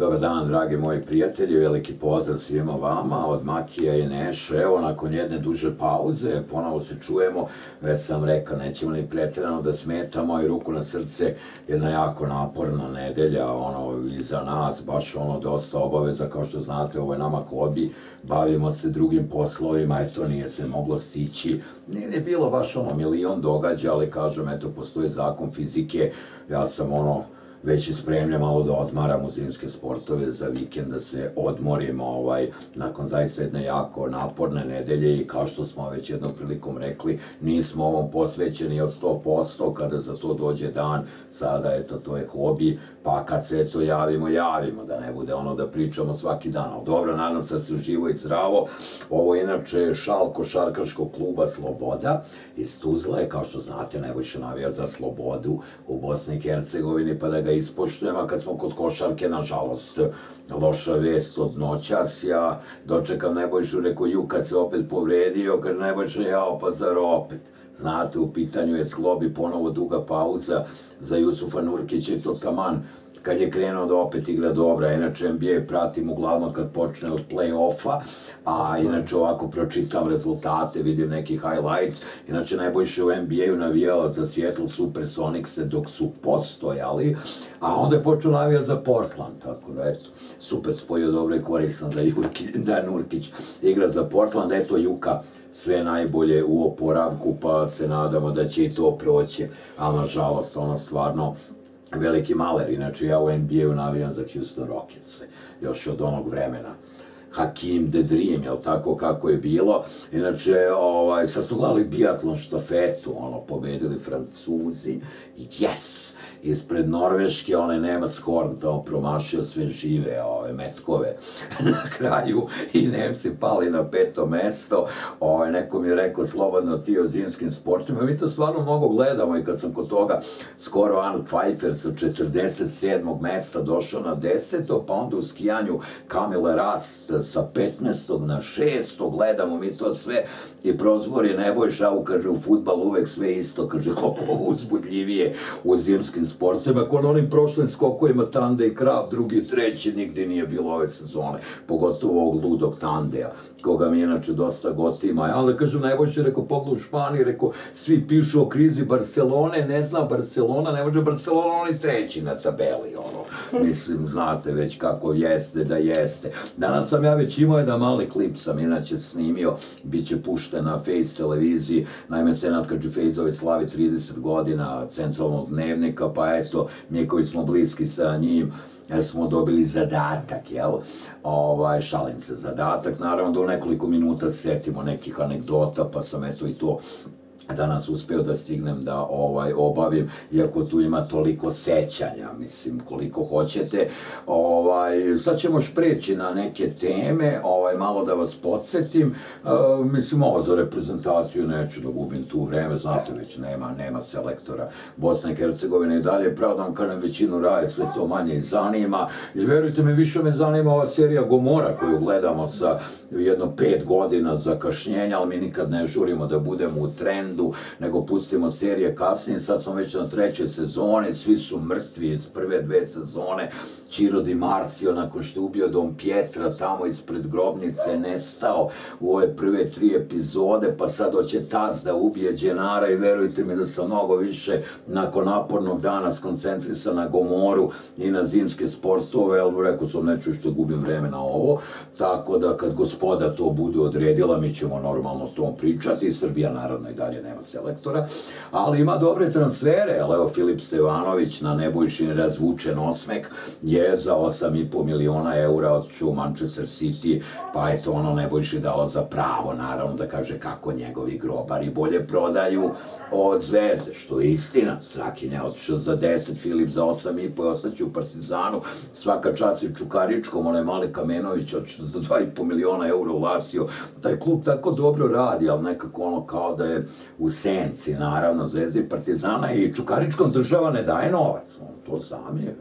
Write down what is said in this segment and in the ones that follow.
Dobar dan, dragi moji prijatelji, veliki pozdrav svima vama od Makija i Neša. Evo, nakon jedne duže pauze, ponovo se čujemo, već sam rekao, nećemo ni pretjerano da smetamo i ruku na srce, jedna jako naporna nedelja, ono, iza nas, baš ono, dosta obaveza, kao što znate, ovo je nama hobi, bavimo se drugim poslovima, eto, nije se moglo stići, nije bilo baš ono milion događa, ali kažem, eto, postoji zakon fizike, ja sam ono, već i spremlja malo da odmaram u zimske sportove za vikend, da se odmorimo ovaj, nakon zaista jedne jako naporne nedelje i kao što smo već jednom prilikom rekli, nismo ovom posvećeni od 100% kada za to dođe dan, sada eto to je hobi, pa kad se eto javimo, javimo, da ne bude ono da pričamo svaki dan, ali dobro, nadam se da ste živo i zdravo, ovo je inače šal košarkaškog kluba Sloboda iz Tuzle, kao što znate, Nebojša navija za slobodu u Bosni i Hercegovini, pa da ga ispoštujemo, a kad smo kod košarke, nažalost, loša vest od noćas, ja dočekam Nebojšu, rekao, ju, kad se opet povredio, kad Nebojša, jao, pa zar opet? Znate, u pitanju je sklobi ponovo duga pauza za Jusufa Nurkića i to taman kad je krenuo da opet igra dobra, inače NBA pratim uglavnom kad počne od play-offa, a inače ovako pročitam rezultate, vidim neki highlights, inače najboljše u NBA-u navijala za Seattle Supersonics dok su postojali, a onda je počeo navijati za Portland, tako da eto, super spojio dobro i korisno da, Jurki, da Nurkić igra za Portland, eto Juka, sve najbolje u oporavku, pa se nadamo da će i to proći, ali nažalost ono stvarno veliki maler, inače ja u NBA-u navijam za Houston Rockets, još od onog vremena. Hakim the Dream, jel tako kako je bilo. Inače, ovaj, sad su gledali biatlon štafetu, ono, pobedili Francuzi i yes, ispred Norveške, onaj Nemac Horn tamo promašio sve žive ove metkove na kraju i Nemci pali na peto mesto. Ovaj, neko mi je rekao slobodno ti o zimskim sportima. Mi to stvarno mnogo gledamo i kad sam kod toga skoro Arnold Pfeiffer sa 47. mesta došao na deseto, pa onda u skijanju Kamila Rast sa 15. na 6. gledamo mi to sve i prozvor je Nebojša, kaže u futbalu uvek sve isto, kaže koliko uzbudljivije u zimskim sportovima, ako na onim prošlim skokovima Tande i Krav, drugi, treći, nigdje nije bilo ove sezone, pogotovo ovog ludog Tandeja, koga mi inače dosta gotima. Ja onda kažem, najbolje rekao, pogled u Španiji, rekao, svi pišu o krizi Barcelone, ne zna Barcelona, ne može Barcelona, oni treći na tabeli, ono. Mislim, znate već kako jeste, da jeste. Danas sam ja već imao jedan mali klip, sam inače snimio, bit će pušten na Face televiziji, naime Senat Kadžifejzović slavi 30 godina centralnog dnevnika, pa eto, mi koji smo bliski sa njim, smo dobili zadatak, jel? Ovaj, šalim se, zadatak, naravno da u nekoliko minuta setimo nekih anegdota, pa sam eto i to danas uspeo da stignem da ovaj obavim, iako tu ima toliko sećanja, mislim, koliko hoćete. Ovaj, sad ćemo preći na neke teme, ovaj, malo da vas podsjetim. E, mislim, ovo za reprezentaciju neću da gubim tu vreme, znate već nema, nema selektora Bosne i Hercegovine i dalje, pravo da vam kažem, većinu raje sve to manje i zanima. I verujte mi, više me zanima ova serija Gomora koju gledamo sa jedno pet godina zakašnjenja, ali mi nikad ne žurimo da budemo u trendu, nego pustimo serije kasnije, sad smo već na trećoj sezoni, svi su mrtvi iz prve dve sezone, Ciro Di Marcio, nakon što je ubio Dom Pietra, tamo ispred grobnice, nestao u ove prve tri epizode, pa sad hoće Taz da ubije Đenara i verujte mi da sam mnogo više nakon napornog dana skoncentrisan na Gomoru i na zimske sportove, ali rekao sam neću što gubim vreme na ovo, tako da kad gospoda to bude odredila, mi ćemo normalno o tom pričati, Srbija naravno i dalje nema selektora, ali ima dobre transfere, evo Filip Stevanović na Nebojšin razvučen osmek, je za 8,5 miliona eura otišao u Manchester City, pa je to ono Nebojši dao za pravo, naravno, da kaže kako njegovi grobari bolje prodaju od zvezde, što je istina. Strakin je otišao za 10, Filip za 8,5 i ostaće u Partizanu, svaka čast i Čukaričkom, onaj mali Kamenović otišao za 2,5 miliona eura u Lazio. Taj klub tako dobro radi, ali nekako ono kao da je u senci, naravno, zvezde i Partizana i Čukaričkom država ne daje novac, on to sam je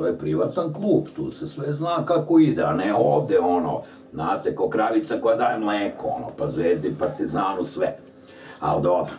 to je privatan klub, tu se sve zna kako ide, a ne ovde ono, znate, ko kravica koja daje mleko, ono, pa zvezdi, partizanu, sve. Ali dobro,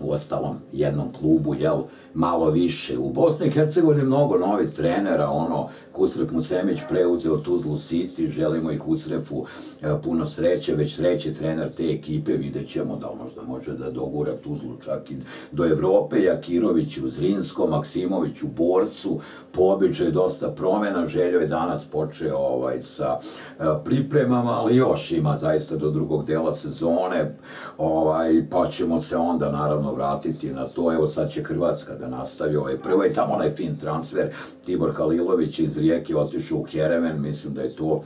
u ostalom, jednom klubu, jel, malo više. U Bosni i Hercegovini mnogo novih trenera, ono, Kusref Musemić preuzeo Tuzlu City, želimo i Kusrefu e, puno sreće, već sreće trener te ekipe, vidjet ćemo da možda može da dogura Tuzlu čak i do Evrope, Jakirović u Zrinsko, Maksimović u Borcu, po je dosta promjena, Željo je danas počeo ovaj, sa e, pripremama, ali još ima zaista do drugog dela sezone, ovaj, pa ćemo se onda naravno vratiti na to, evo sad će Hrvatska da nastavi, ovaj, prvo je tamo onaj fin transfer, Tibor Halilović iz Rijeke otišao u Kereven, mislim da je to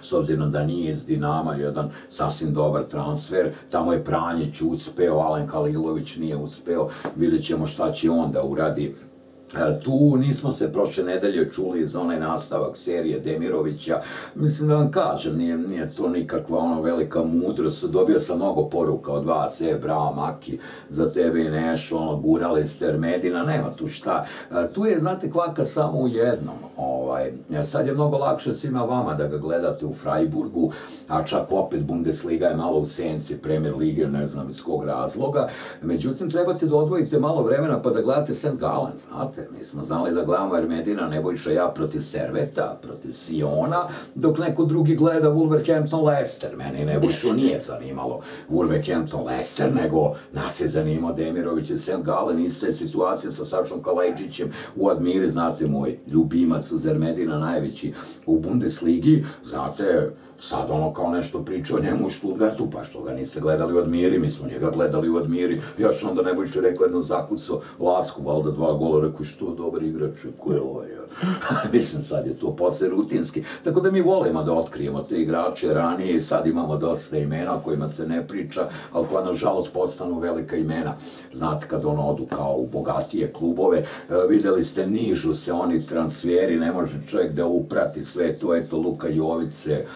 s obzirom da nije iz Dinama, jedan sasvim dobar transfer, tamo je Pranjić uspeo, Alen Kalilović nije uspeo, vidjet ćemo šta će on da uradi tu nismo se prošle nedelje čuli za onaj nastavak serije Demirovića. Mislim da vam kažem, nije, nije to nikakva ono velika mudrost. Dobio sam mnogo poruka od vas, e, bravo Maki, za tebe i Neš, ono, gurali ste Medina, nema tu šta. E, tu je, znate, kvaka samo u jednom. Ovaj. Sad je mnogo lakše svima vama da ga gledate u Freiburgu, a čak opet Bundesliga je malo u senci Premier Lige, ne znam iz kog razloga. Međutim, trebate da odvojite malo vremena pa da gledate St. Gallen, znate, mi smo znali da gledamo Ermedina, Nebojša ja protiv Serveta, protiv Siona, dok neko drugi gleda Wolverhampton Leicester. Meni Nebojšu nije zanimalo Wolverhampton Leicester, nego nas je zanimao Demirović i. Gallen. Ista je situacija sa Sašom Kalajđićem u Admiri, znate moj ljubimac uz Ermedina, najveći u Bundesligi. Znate, sad ono kao nešto priča o njemu u Stuttgartu, pa što ga niste gledali u Admiri, mi smo njega gledali u Admiri, ja sam onda što rekao jedno zakuco, Lasku, valjda dva gola, rekao što dobar igrač, ko je ovaj, mislim sad je to posle rutinski, tako da mi volimo da otkrijemo te igrače ranije, sad imamo dosta imena kojima se ne priča, ali koja nažalost postanu velika imena, znate kad ono odu kao u bogatije klubove, e, vidjeli ste nižu se oni transferi, ne može čovjek da uprati sve to, eto Luka Jovice,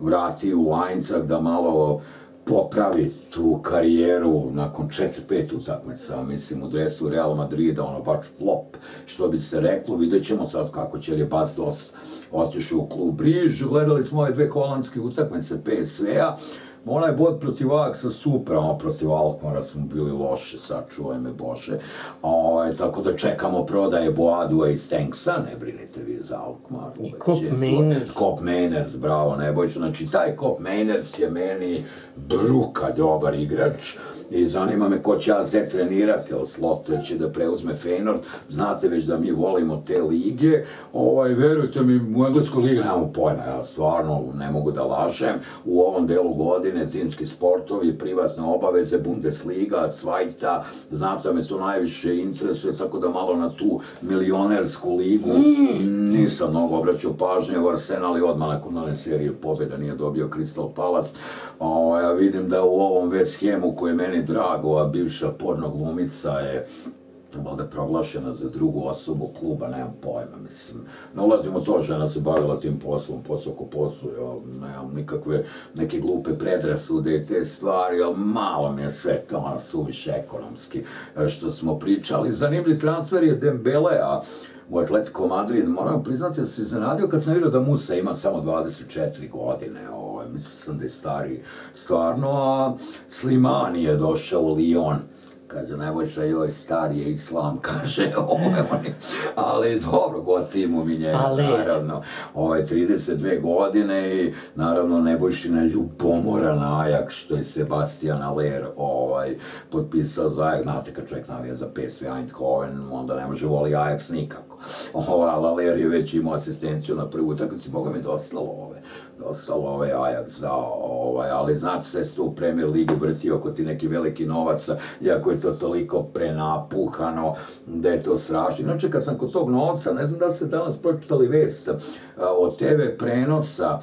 vrati u Eintracht da malo popravi tu karijeru nakon 4-5 utakmica, mislim, u dresu Real Madrida, ono baš flop, što bi se reklo, vidjet ćemo sad kako će li Bas Dost otišao u klub Briž, gledali smo ove dve holandske utakmice PSV-a, Onaj bod protiv Ajaxa super, ono protiv Alkmara smo bili loše, sačuvaj me Bože. Ovaj, tako da čekamo prodaje Boadua i Stenksa, ne brinite vi za Alkmar. I Kop Mainers. Kop Mainers, bravo, nebojčno. Znači, taj Kop Mainers je meni bruka dobar igrač i zanima me ko će AZ trenirati, jer Slot će da preuzme Feynord, znate već da mi volimo te lige, ovaj, verujte mi, u engleskoj ligi nemamo pojma, ja stvarno ne mogu da lažem, u ovom delu godine zimski sportovi, privatne obaveze, Bundesliga, Cvajta, znate me to najviše interesuje, tako da malo na tu milionersku ligu nisam mnogo obraćao pažnje, u Arsenal i odmah nakon one serije pobjeda nije dobio Crystal Palace, ovaj, ja vidim da u ovom West Hamu koji je meni drago, a bivša porno glumica je valjda proglašena za drugu osobu kluba, nemam pojma, mislim, ne ulazim u to, žena se bavila tim poslom, posao ko posao, ja nemam nikakve neke glupe predrasude i te stvari, ali malo mi je sve to ono suviše ekonomski e, što smo pričali. Zanimljiv transfer je Dembele, u Atletico Madrid, moram priznati da se iznenadio kad sam vidio da Musa ima samo 24 godine, ovaj, mislim da je stari stvarno, a Slimani je došao u Lyon, kaže, Nebojša joj stari je islam, kaže, ovaj, ali dobro, gotivimo mi njega, naravno, ovaj, 32 godine i naravno Nebojšina ljubomora na Ajax, što je Sebastian Aller, ovaj, potpisao za Ajax, znate kad čovjek navija za PSV Eindhoven, onda ne može voli Ajax nikako. Ovaj, Aller je već imao asistenciju na prvu utakmicu, boga mi dosta love ostalo ovaj Ajax dao, ovaj, ali sve se tu Premier Ligi vrti oko ti neki veliki novaca, iako je to toliko prenapuhano, da je to strašno. Inače, kad sam kod tog novca, ne znam da ste danas pročitali vest o TV prenosa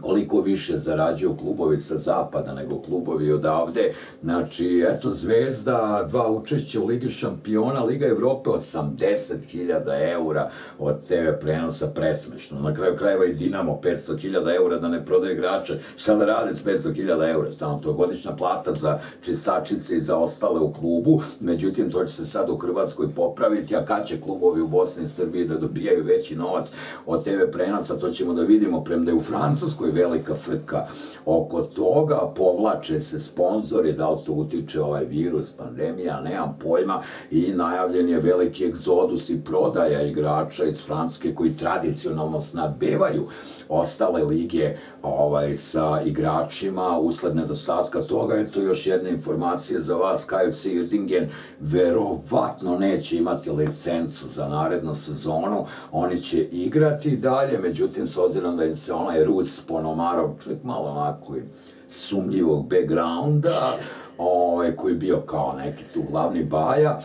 koliko više zarađuju klubovi sa zapada nego klubovi odavde. Znači, eto, Zvezda, dva učešća u Ligi šampiona, Liga Evrope, 80.000 eura od TV prenosa presmešno. Na kraju krajeva i Dinamo 500.000 eura da ne prodaje igrače. Šta da rade s 500.000 eura? Stavno to godišnja plata za čistačice i za ostale u klubu. Međutim, to će se sad u Hrvatskoj popraviti, a kad će klubovi u Bosni i Srbiji da dobijaju veći novac od TV prenosa, to ćemo da vidimo, premda je u Francuskoj Hrvatskoj velika frka oko toga, povlače se sponzori, da li to utiče ovaj virus, pandemija, nemam pojma, i najavljen je veliki egzodus i prodaja igrača iz Francuske koji tradicionalno snadbevaju ostale lige ovaj, sa igračima usled nedostatka toga. Eto još jedna informacija za vas, KFC Irdingen verovatno neće imati licencu za narednu sezonu, oni će igrati dalje, međutim, s obzirom da im se onaj Rus Ponomarov, čovjek malo onako sumnjivog backgrounda, ovaj, koji je bio kao neki tu glavni baja,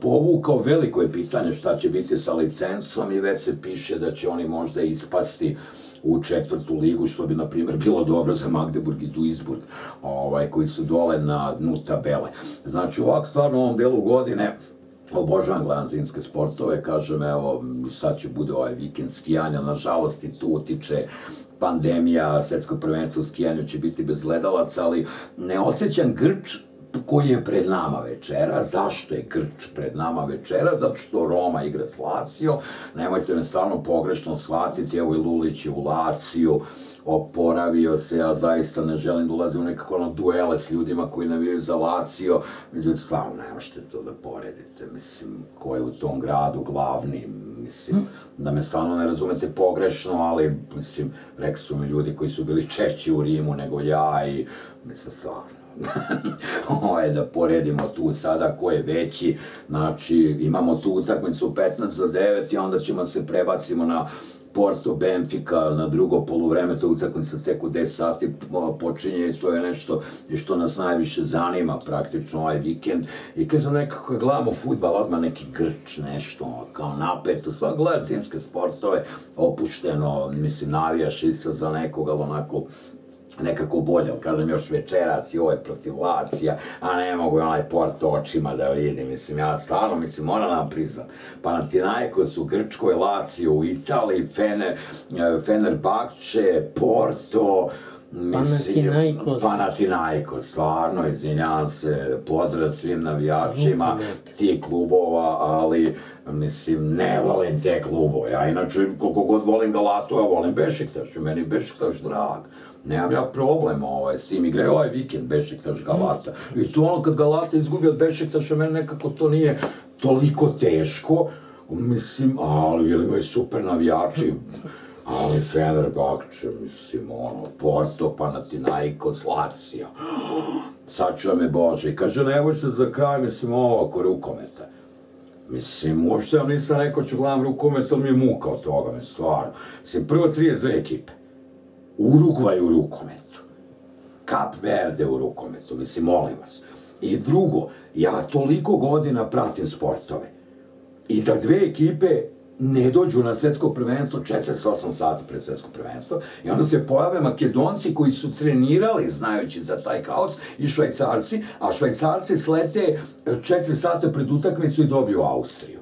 povukao veliko je pitanje šta će biti sa licencom i već se piše da će oni možda ispasti u četvrtu ligu, što bi, na primjer, bilo dobro za Magdeburg i Duisburg, ovaj, koji su dole na dnu tabele. Znači, ovak stvarno u ovom delu godine obožavam gledam sportove, kažem, evo, sad će bude ovaj vikend skijanja, nažalost i tu utiče pandemija, svetsko prvenstvo u skijanju će biti bez gledalaca, ali ne osjećam grč koji je pred nama večera. Zašto je Grč pred nama večera? Zato što Roma igra s Lacio. Nemojte me stvarno pogrešno shvatiti. Evo i Lulić je u Laciju oporavio se, ja zaista ne želim da ulazim u nekako ono duele s ljudima koji navijaju za Lacio, međutim, stvarno ne možete to da poredite, mislim, ko je u tom gradu glavni, mislim, da me stvarno ne razumete pogrešno, ali, mislim, rekli su mi ljudi koji su bili češći u Rimu nego ja i, mislim, stvarno, ovaj, da poredimo tu sada ko je veći, znači imamo tu utakmicu 15 do 9 i onda ćemo se prebacimo na Porto Benfica na drugo poluvreme, to utakmica tek u 10 sati počinje i to je nešto što nas najviše zanima praktično ovaj vikend. I kad sam nekako gledamo futbal, odmah neki grč, nešto kao napeto, sva gleda zimske sportove, opušteno, mislim, navijaš isto za nekog, ali onako nekako bolje, ali kažem još večeras i ovo je protiv Lacija, a ne mogu onaj port očima da vidim, mislim, ja stvarno, mislim, moram nam priznat, Panathinaikos u Grčkoj, Lacio u Italiji, Fener, Fenerbahče, Porto, mislim, Panathinaikos. Panathinaikos, stvarno, izvinjavam se, pozdrav svim navijačima tih klubova, ali, mislim, ne volim te klubove, ja inače, koliko god volim Galatu, ja volim Bešiktaš, meni Bešiktaš drag, nemam ja problem ovaj, s tim, igraju ovaj vikend Bešiktaš Galata. I to ono kad Galata izgubi od Bešiktaša, meni nekako to nije toliko teško, mislim, ali ili imaju super navijači, ali Fenerbahče, mislim, ono, Porto, Panathinaikos, Lazio. Ću me Bože. I kaže, ne se za kraj, mislim, ovo oko rukometa. Mislim, uopšte ja nisam rekao ću gledam rukomet, to mi je muka od toga, mi stvarno. Mislim, prvo 32 ekipe. Urugvaj u rukometu. Kap Verde u rukometu, mislim, molim vas. I drugo, ja toliko godina pratim sportove. I da dve ekipe ne dođu na svetsko prvenstvo 48 sati pred svetsko prvenstvo i onda se pojave makedonci koji su trenirali znajući za taj kaos i švajcarci, a švajcarci slete 4 sata pred utakmicu i dobiju Austriju.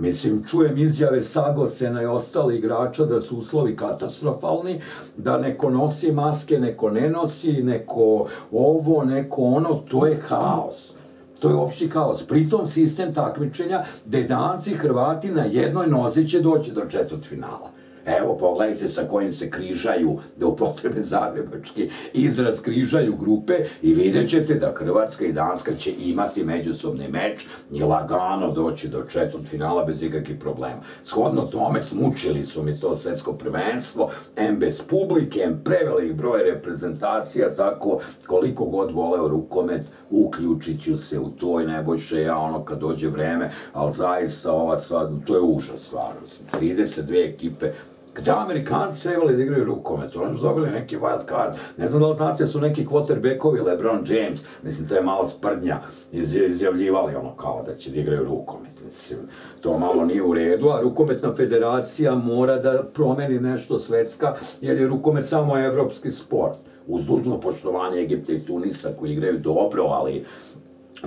Mislim, čujem izjave Sagosena i ostali igrača da su uslovi katastrofalni, da neko nosi maske, neko ne nosi, neko ovo, neko ono, to je haos. To je opšti kaos. Pritom sistem takmičenja gde Danci, Hrvati na jednoj nozi će doći do četvrt finala. Evo, pogledajte sa kojim se križaju, da upotrebe zagrebački izraz križaju grupe i vidjet ćete da Hrvatska i Danska će imati međusobni meč i lagano doći do četvrt finala bez ikakvih problema. Shodno tome smučili su mi to svetsko prvenstvo, M bez publike, M prevelik broj reprezentacija, tako koliko god voleo rukomet, uključit ću se u to i nebojše ja ono kad dođe vreme, ali zaista ova stvar, to je užas stvarno. 32 ekipe Gde Amerikanci trebali da igraju rukomet? Oni su dobili neki wild card. Ne znam da li znate, su neki quarterbackovi, LeBron James, mislim, to je malo sprdnja, iz, izjavljivali ono kao da će da igraju rukomet. Mislim, to malo nije u redu, a rukometna federacija mora da promeni nešto svetska, jer je rukomet samo evropski sport. Uz dužno poštovanje Egipta i Tunisa koji igraju dobro, ali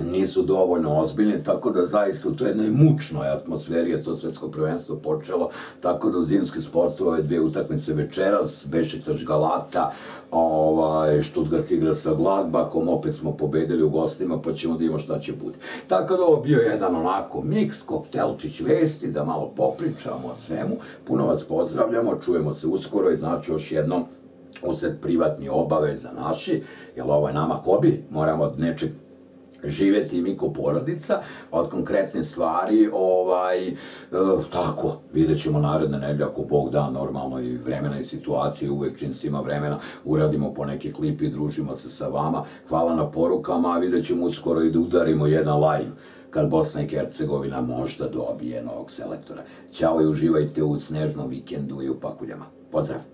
nisu dovoljno ozbiljni, tako da zaista u toj jednoj mučnoj atmosferi je to svetsko prvenstvo počelo, tako da u zimske sportove dvije utakmice večeras, Bešiktaš Galata, ovaj, Stuttgart igra sa Gladbachom, opet smo pobedili u gostima, pa ćemo da šta će bude. Tako da ovo bio jedan onako miks, koktelčić vesti, da malo popričamo o svemu. Puno vas pozdravljamo, čujemo se uskoro i znači još jednom usred privatni obaveza naši, jer ovo je nama hobi, moramo od nečeg živeti mi ko porodica, od konkretne stvari, ovaj, e, tako, vidjet ćemo naredne nedelje, ako Bog da, normalno i vremena i situacije, uvek čim se ima vremena, uradimo po neki klip i družimo se sa vama. Hvala na porukama, a vidjet ćemo uskoro i da udarimo jedan live kad Bosna i Hercegovina možda dobije novog selektora. Ćao i uživajte u snežnom vikendu i u pakuljama. Pozdrav!